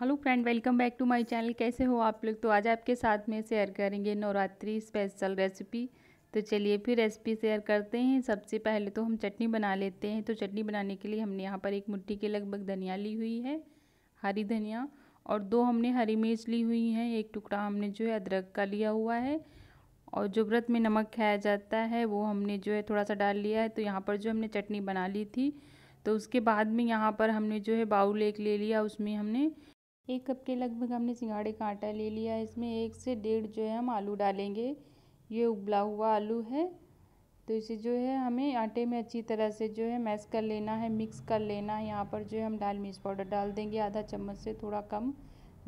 Hello friend, welcome back to my channel. कैसे हो आप लोग? तो आज आपके साथ में शेयर करेंगे नवरात्रि स्पेशल रेसिपी। तो चलिए फिर रेसिपी शेयर करते हैं। सबसे पहले तो हम चटनी बना लेते हैं। तो चटनी बनाने के लिए हमने यहाँ पर एक मुट्ठी के लगभग धनिया ली हुई है, हरी धनिया, और दो हमने हरी मिर्च ली हुई हैं। एक टुकड़ा हमने जो है अदरक का लिया हुआ है, और जो व्रत में नमक खाया जाता है वो हमने जो है थोड़ा सा डाल लिया है। तो यहाँ पर जो हमने चटनी बना ली थी तो उसके बाद में यहाँ पर हमने जो है बाउल एक ले लिया। उसमें हमने एक कप के लगभग हमने सिंगाड़े का आटा ले लिया। है इसमें एक से डेढ़ जो है हम आलू डालेंगे। ये उबला हुआ आलू है। तो इसे जो है हमें आटे में अच्छी तरह से जो है मैश कर लेना है, मिक्स कर लेना है। यहाँ पर जो है हम लाल मिर्च पाउडर डाल देंगे। आधा चम्मच से थोड़ा कम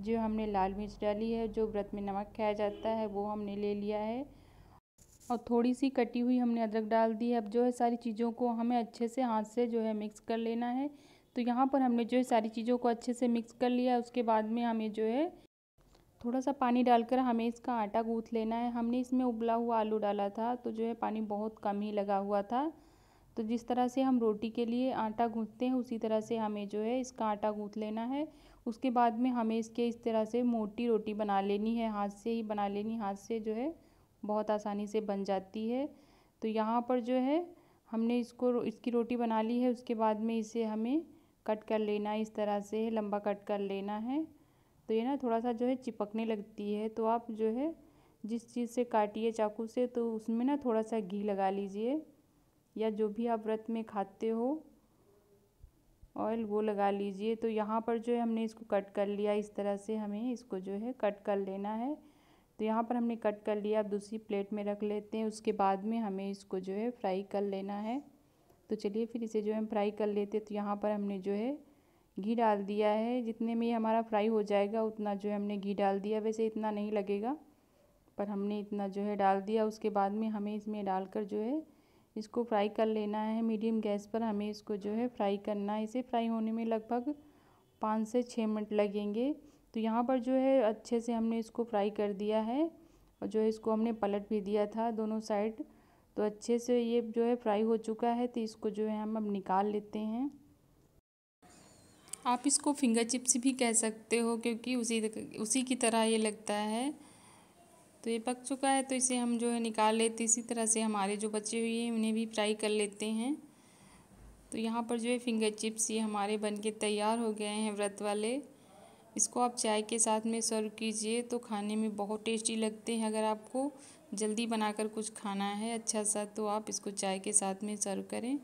जो हमने लाल मिर्च डाली है, जो व्रत में नमक खाया जाता है, वो हमने ले लिया है। और थोड़ी सी कटी हुई हमने अदरक डाल दी है। अब जो है सारी चीज़ों को हमें अच्छे से हाथ से जो है मिक्स कर लेना है। तो यहाँ पर हमने जो है सारी चीज़ों को अच्छे से मिक्स कर लिया, उसके बाद में हमें जो है थोड़ा सा पानी डालकर हमें इसका आटा गूँथ लेना है। हमने इसमें उबला हुआ आलू डाला था तो जो है पानी बहुत कम ही लगा हुआ था। तो जिस तरह से हम रोटी के लिए आटा गूँथते हैं, उसी तरह से हमें जो है इसका आटा गूँथ लेना है। उसके बाद में हमें इसके इस तरह से मोटी रोटी बना लेनी है, हाथ से ही बना लेनी, हाथ से जो है बहुत आसानी से बन जाती है। तो यहाँ पर जो है हमने इसको इसकी रोटी बना ली है, उसके बाद में इसे हमें कट कर लेना, इस तरह से लंबा कट कर लेना है। तो ये ना थोड़ा सा जो है चिपकने लगती है। तो आप जो है जिस चीज़ से काटिए चाकू से तो उसमें ना थोड़ा सा घी लगा लीजिए या जो भी आप व्रत में खाते हो, ऑयल वो लगा लीजिए। तो यहाँ पर जो है हमने इसको कट कर लिया, इस तरह से हमें इसको जो है कट कर लेना है। तो यहाँ पर हमने कट कर लिया अब दूसरी प्लेट में रख लेते हैं, उसके बाद में हमें इसको जो है फ्राई कर लेना है। तो चलिए फिर इसे जो है फ्राई कर लेते तो यहाँ पर हमने जो है घी डाल दिया है। जितने में हमारा फ्राई हो जाएगा, उतना जो है हमने घी डाल दिया। वैसे इतना नहीं लगेगा, पर हमने इतना जो है डाल दिया। उसके बाद में हमें इसमें डालकर जो है इसको फ्राई कर लेना है। मीडियम गैस पर हमें इसको जो है फ्राई करना है। इसे फ्राई होने में लगभग पाँच से छः मिनट लगेंगे। तो यहाँ पर जो है अच्छे से हमने इसको फ्राई कर दिया है और जो है इसको हमने पलट भी दिया था दोनों साइड। तो अच्छे से ये जो है फ्राई हो चुका है तो इसको जो है हम अब निकाल लेते हैं। आप इसको फिंगर चिप्स भी कह सकते हो क्योंकि उसी उसी की तरह ये लगता है। तो ये पक चुका है तो इसे हम जो है निकाल लेते इसी तरह से हमारे जो बचे हुए हैं उन्हें भी फ्राई कर लेते हैं। तो यहाँ पर जो है फिंगर चिप्स ये हमारे बन के तैयार हो गए हैं व्रत वाले। इसको आप चाय के साथ में सर्व कीजिए तो खाने में बहुत टेस्टी लगते हैं अगर आपको। जल्दी बनाकर कुछ खाना है अच्छा सा तो आप इसको चाय के साथ में सर्व करें।